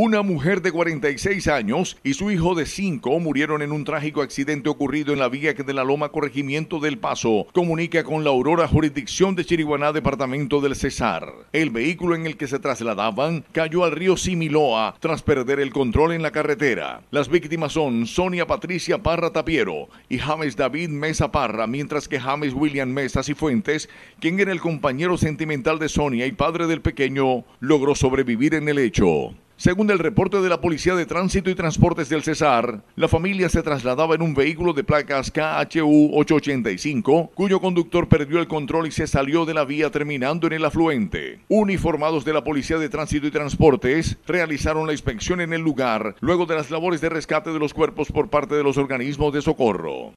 Una mujer de 46 años y su hijo de 5 murieron en un trágico accidente ocurrido en la vía de la Loma Corregimiento del Paso comunica con la Aurora Jurisdicción de Chiriguaná, departamento del Cesar. El vehículo en el que se trasladaban cayó al río Similoa tras perder el control en la carretera. Las víctimas son Sonia Patricia Parra Tapiero y James David Mesa Parra, mientras que James William Mesa Cifuentes, quien era el compañero sentimental de Sonia y padre del pequeño, logró sobrevivir en el hecho. Según el reporte de la Policía de Tránsito y Transportes del Cesar, la familia se trasladaba en un vehículo de placas KHU 885, cuyo conductor perdió el control y se salió de la vía terminando en el afluente. Uniformados de la Policía de Tránsito y Transportes realizaron la inspección en el lugar luego de las labores de rescate de los cuerpos por parte de los organismos de socorro.